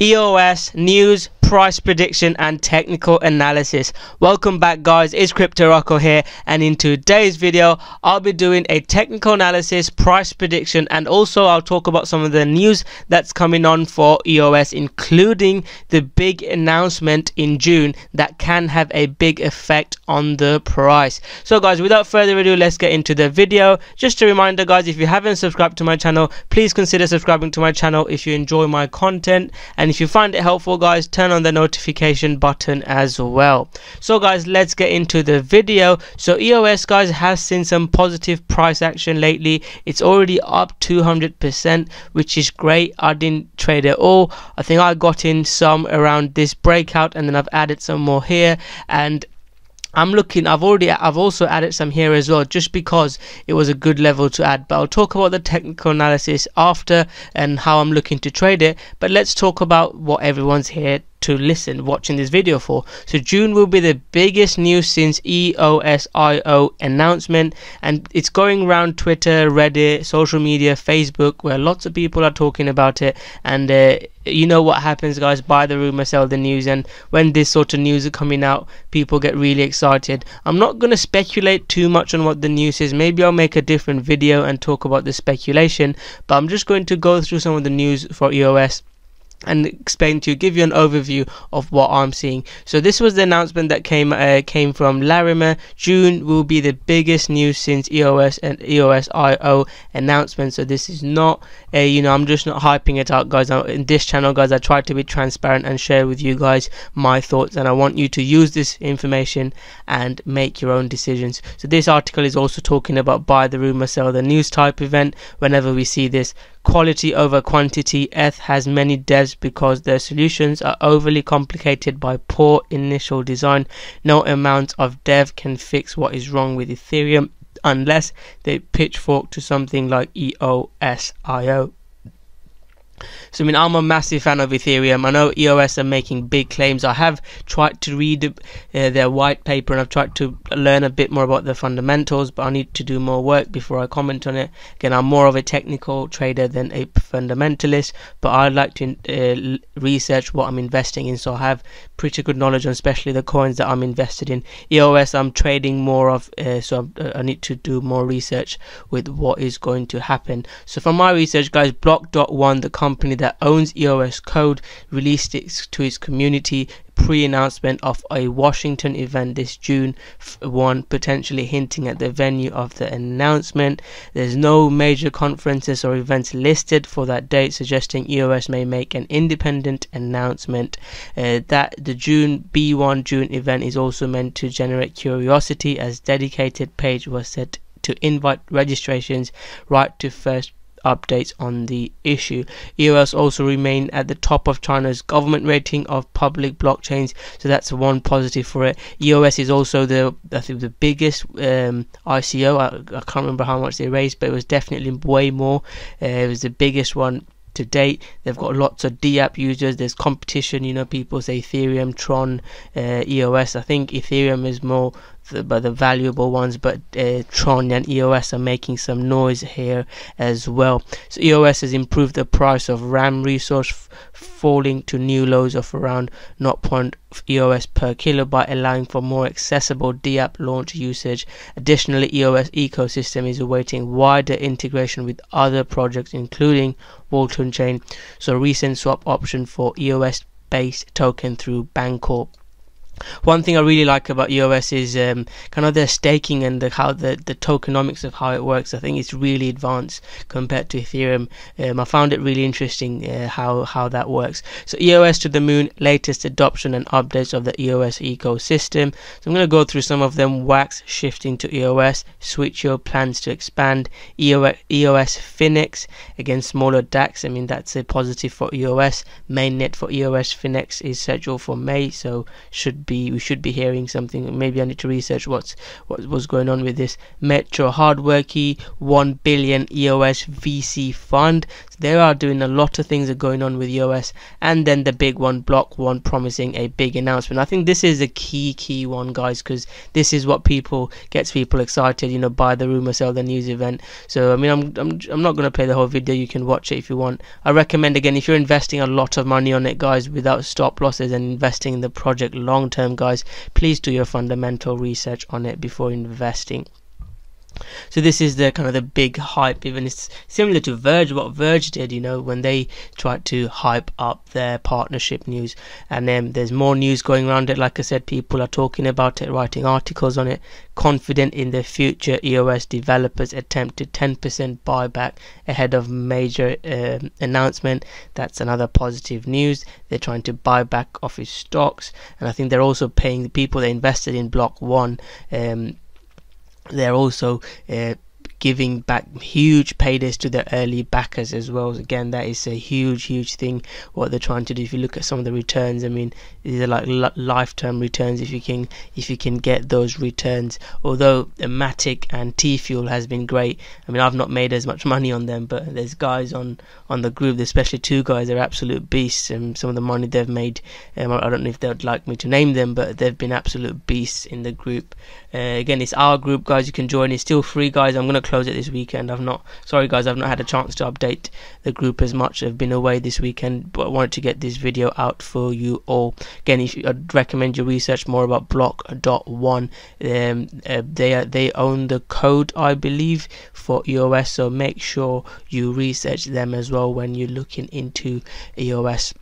EOS news, price prediction, and technical analysis. Welcome back, guys. It's Crypto Rocko here, and in today's video, I'll be doing a technical analysis, price prediction, and also I'll talk about some of the news that's coming on for EOS, including the big announcement in June that can have a big effect on the price. So, guys, without further ado, let's get into the video. Just a reminder, guys, if you haven't subscribed to my channel, please consider subscribing to my channel if you enjoy my content and if you find it helpful guys turn on the notification button as well. So guys let's get into the video. So eos guys has seen some positive price action lately. It's already up 200 percent which is great. I didn't trade at all. I think i got in some around this breakout and then i've added some more here. And I'm looking I've already I've also added some here as well just because it was a good level to add. But I'll talk about the technical analysis after and how I'm looking to trade it. But let's talk about what everyone's here to listen watching this video for. So june will be the biggest news since eosio announcement and it's going around twitter reddit social media facebook where lots of people are talking about it. And uh, you know what happens guys? Buy the rumor sell the news. And when this sort of news are coming out people get really excited. I'm not going to speculate too much on what the news is. Maybe i'll make a different video and talk about the speculation but i'm just going to go through some of the news for eos and explain to you, give you an overview of what I'm seeing. So this was the announcement that came uh, came from Larimer. June will be the biggest news since EOS and EOS IO announcement. So this is not a you know I'm just not hyping it out, guys. I, In this channel, guys, I try to be transparent and share with you guys my thoughts, and I want you to use this information and make your own decisions. So this article is also talking about buy the rumor, sell the news type event. Whenever we see this, quality over quantity. ETH has many devs because their solutions are overly complicated by poor initial design. No amount of dev can fix what is wrong with Ethereum unless they pitchfork to something like EOSIO. So I mean, I'm a massive fan of Ethereum. I know EOS are making big claims. I have tried to read uh, their white paper and I've tried to learn a bit more about the fundamentals, but I need to do more work before I comment on it. Again, I'm more of a technical trader than a fundamentalist, but I'd like to uh, research what I'm investing in, so I have pretty good knowledge on especially the coins that I'm invested in. EOS, I'm trading more of, uh, so uh, I need to do more research with what is going to happen. So from my research, guys, Block.one, the company that owns EOS Code released it to its community pre-announcement of a Washington event this June 1 potentially hinting at the venue of the announcement. There's no major conferences or events listed for that date suggesting EOS may make an independent announcement. Uh, that the June B1 June event is also meant to generate curiosity as dedicated page was set to invite registrations right to first updates on the issue. EOS also remain at the top of China's government rating of public blockchains, so that's one positive for it. EOS is also the I think the biggest um, ICO. I, I, can't remember how much they raised, but it was definitely way more. Uh, it was the biggest one to date. They've got lots of DApp users. There's competition. You know, people say Ethereum, Tron, uh, EOS. I think Ethereum is more the, but the valuable ones. But uh, Tron and EOS are making some noise here as well. So EOS has improved the price of RAM resource, falling to new lows of around 0. EOS per kilobyte, allowing for more accessible DApp launch usage. Additionally, EOS ecosystem is awaiting wider integration with other projects, including Walton Chain. So recent swap option for EOS based token through Bancor. One thing I really like about EOS is um, kind of their staking and the, how the, the tokenomics of how it works. I think it's really advanced compared to Ethereum. Um, I found it really interesting uh, how how that works. So EOS to the moon, latest adoption and updates of the EOS ecosystem. So I'm going to go through some of them. Wax shifting to EOS, switch your plans to expand. EOS, EOS Finex against smaller DAX. I mean that's a positive for EOS. Mainnet for EOS Finex is scheduled for May, so should be we should be hearing something. Maybe I need to research what's what was going on with this Metro Hardware Key 1 billion EOS VC fund. They are doing a lot of things that are going on with EOS, and then the big one, Block One, promising a big announcement. I think this is a key, key one, guys, because this is what people gets people excited. You know, buy the rumor, sell the news event. So I mean, I'm I'm I'm not gonna play the whole video. You can watch it if you want. I recommend again if you're investing a lot of money on it, guys, without stop losses and investing in the project long term, guys. Please do your fundamental research on it before investing. So this is the kind of the big hype. Even it's similar to Verge, what Verge did, you know, when they tried to hype up their partnership news. And then there's more news going around it. Like I said, people are talking about it, writing articles on it. Confident in the future, EOS developers attempted 10% buyback ahead of major um, announcement. That's another positive news. They're trying to buy back office stocks, and I think they're also paying the people they invested in Block One. Um, they're also uh, giving back huge paydays to their early backers as well. Again, that is a huge, huge thing what they're trying to do. If you look at some of the returns, I mean, these are like lifetime returns. If you can, if you can get those returns. Although Matic and T Fuel has been great. I mean, I've not made as much money on them, but there's guys on on the group, especially two guys, they're absolute beasts. And some of the money they've made, um, I don't know if they'd like me to name them, but they've been absolute beasts in the group. Uh, again, it's our group, guys. You can join. It's still free, guys. I'm gonna close it this weekend. I've not, sorry guys, I've not had a chance to update the group as much. I've been away this weekend, but I wanted to get this video out for you all. Again, you, I'd recommend you research more about Block.one. Um, uh, they are, they own the code, I believe, for EOS. So make sure you research them as well when you're looking into EOS.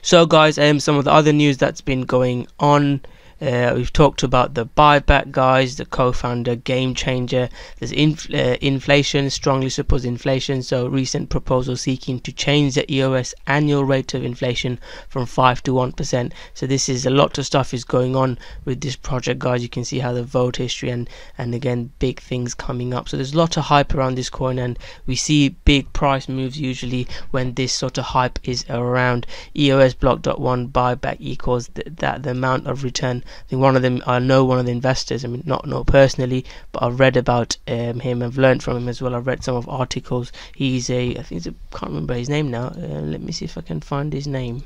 So guys, um, some of the other news that's been going on. Uh, we've talked about the buyback guys, the co-founder game changer. There's inf uh, inflation, strongly supports inflation. So recent proposal seeking to change the EOS annual rate of inflation from five to one percent. So this is a lot of stuff is going on with this project, guys. You can see how the vote history and and again big things coming up. So there's a lot of hype around this coin, and we see big price moves usually when this sort of hype is around. EOS block dot one buyback equals th that the amount of return I think one of them, I know one of the investors. I mean, not know personally, but I've read about um, him. I've learned from him as well. I've read some of articles. He's a, I think can't remember his name now. Uh, let me see if I can find his name.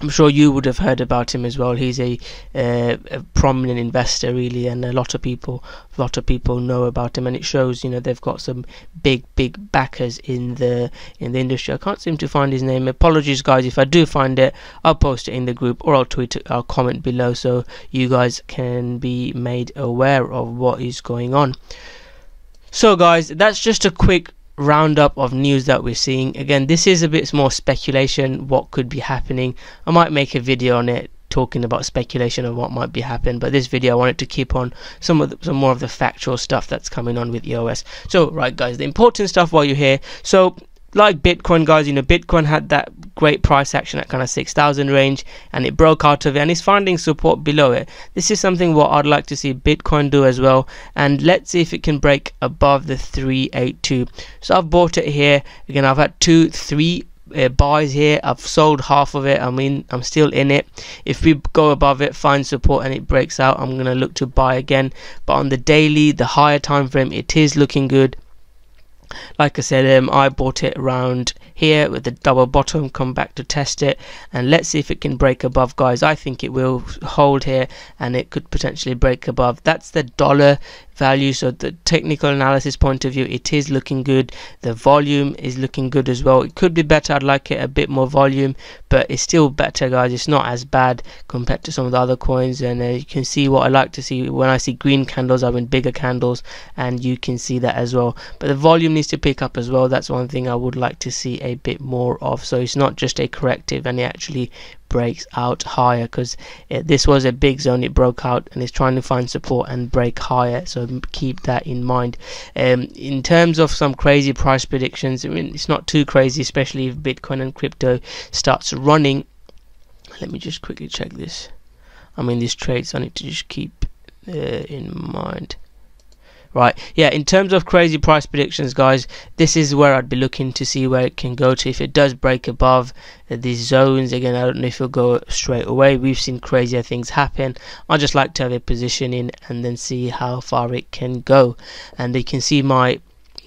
I'm sure you would have heard about him as well. He's a, uh, a, prominent investor, really, and a lot of people, a lot of people know about him, and it shows. You know, they've got some big, big backers in the in the industry. I can't seem to find his name. Apologies, guys. If I do find it, I'll post it in the group or I'll tweet it. I'll comment below so you guys can be made aware of what is going on. So, guys, that's just a quick roundup of news that we're seeing. Again, this is a bit more speculation, what could be happening. I might make a video on it talking about speculation of what might be happening but this video I wanted to keep on some of the, some more of the factual stuff that's coming on with EOS so right guys the important stuff while you're here so like Bitcoin, guys, you know, Bitcoin had that great price action at kind of 6,000 range and it broke out of it and it's finding support below it. This is something what I'd like to see Bitcoin do as well. And let's see if it can break above the 382. So I've bought it here. Again, I've had two, three uh, buys here i've sold half of it i mean i'm still in it if we go above it find support and it breaks out i'm going to look to buy again but on the daily the higher time frame it is looking good like I said um, I bought it around here with the double bottom come back to test it and let's see if it can break above guys. I think it will hold here and it could potentially break above. That's the dollar value. So the technical analysis point of view it is looking good. The volume is looking good as well. It could be better. I'd like it a bit more volume but it's still better guys. It's not as bad compared to some of the other coins. And uh, you can see what I like to see. When I see green candles I win bigger candles and you can see that as well. But the volume needs to pick up as well. That's one thing I would like to see a bit more of. So it's not just a corrective and it actually breaks out higher because this was a big zone. It broke out and it's trying to find support and break higher. So keep that in mind. Um, in terms of some crazy price predictions I mean it's not too crazy especially if Bitcoin and crypto starts running. Let me just quickly check this. I mean these trades I need to just keep uh, in mind right. Yeah in terms of crazy price predictions guys this is where I'd be looking to see where it can go to. If it does break above these zones again I don't know if it'll go straight away. We've seen crazier things happen. I just like to have a position in and then see how far it can go. And you can see my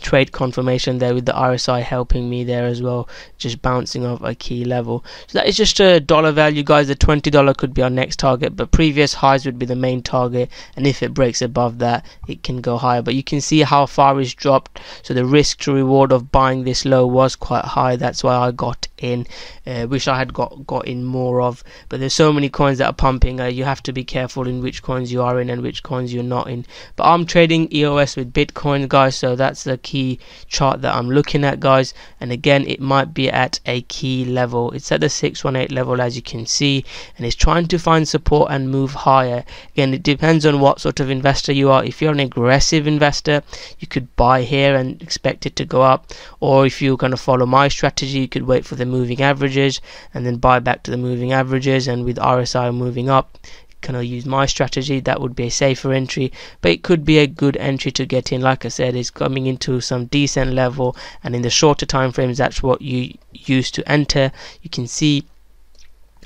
trade confirmation there with the RSI helping me there as well just bouncing off a key level. So that is just a dollar value guys. The $20 could be our next target but previous highs would be the main target and if it breaks above that it can go higher. But you can see how far it's dropped so the risk to reward of buying this low was quite high. That's why I got in uh, wish I had got got in more of but there's so many coins that are pumping uh, you have to be careful in which coins you are in and which coins you're not in. But I'm trading EOS with Bitcoin guys so that's the key chart that I'm looking at guys. And again it might be at a key level. It's at the 618 level as you can see. And it's trying to find support and move higher. Again it depends on what sort of investor you are. If you're an aggressive investor you could buy here and expect it to go up. Or if you're going to follow my strategy you could wait for the moving averages and then buy back to the moving averages and with RSI moving up can I use my strategy? That would be a safer entry but it could be a good entry to get in. Like I said it's coming into some decent level and in the shorter time frames that's what you use to enter. You can see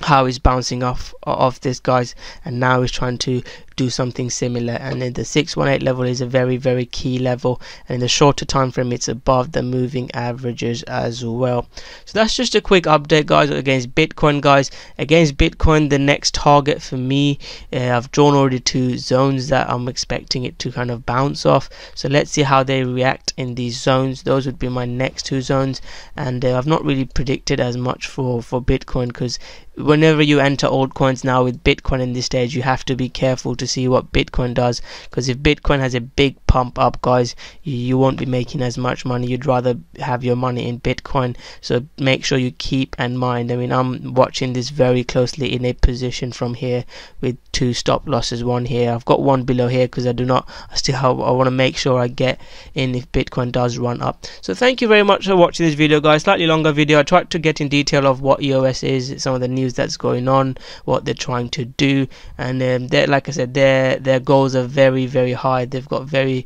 how he's bouncing off of this guys and now he's trying to do something similar. And then the 618 level is a very very key level. And in the shorter time frame it's above the moving averages as well. So that's just a quick update guys against bitcoin guys. Against bitcoin the next target for me uh, i've drawn already two zones that i'm expecting it to kind of bounce off. So let's see how they react in these zones. Those would be my next two zones. And uh, i've not really predicted as much for for bitcoin because whenever you enter altcoins now with bitcoin in this stage you have to be careful to see what Bitcoin does because if Bitcoin has a big pump up guys. You, won't be making as much money. You'd rather have your money in Bitcoin. So make sure you keep in mind I mean I'm watching this very closely in a position from here with two stop losses one here. I've got one below here because I do not I still have, I want to make sure I get in if Bitcoin does run up. So thank you very much for watching this video guys. Slightly longer video. I tried to get in detail of what EOS is some of the news that's going on what they're trying to do. And um, like I said their their goals are very very high. They've got very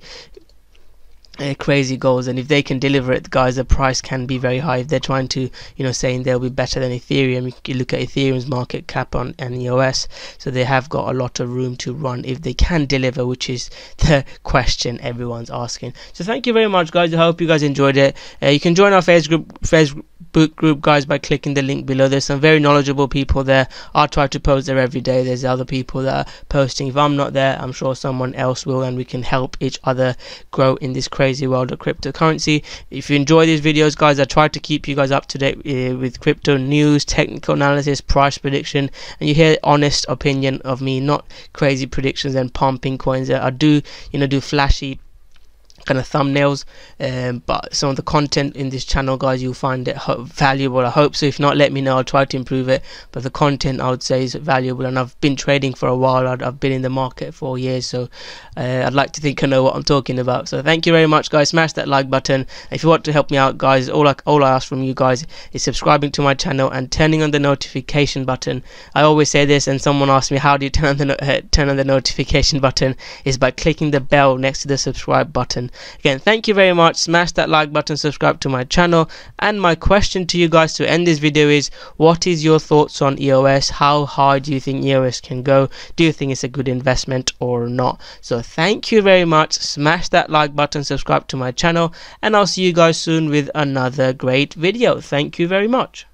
uh, crazy goals. And if they can deliver it guys the price can be very high. If they're trying to you know saying they'll be better than ethereum you look at ethereum's market cap on eos so they have got a lot of room to run if they can deliver which is the question everyone's asking. So thank you very much guys. I hope you guys enjoyed it. Uh, you can join our facebook facebook book group guys by clicking the link below. There's some very knowledgeable people there. I try to post there every day. There's other people that are posting. If i'm not there i'm sure someone else will and we can help each other grow in this crazy world of cryptocurrency. If you enjoy these videos guys i try to keep you guys up to date uh, with crypto news technical analysis price prediction and you hear honest opinion of me not crazy predictions and pumping coins. I do you know do flashy kind of thumbnails um, but some of the content in this channel guys you'll find it valuable I hope. So if not let me know. I'll try to improve it. But the content I would say is valuable and I've been trading for a while. I have been in the market for years so uh, I'd like to think I know what I'm talking about. So thank you very much guys. Smash that like button. If you want to help me out guys all I, all I ask from you guys is subscribing to my channel and turning on the notification button. I always say this and someone asked me how do you turn on the no uh, turn on the notification button? Is by clicking the bell next to the subscribe button Again, thank you very much. Smash that like button, subscribe to my channel. And my question to you guys to end this video is, what is your thoughts on EOS? How high do you think EOS can go? Do you think it's a good investment or not? So thank you very much. Smash that like button, subscribe to my channel. And I'll see you guys soon with another great video. Thank you very much.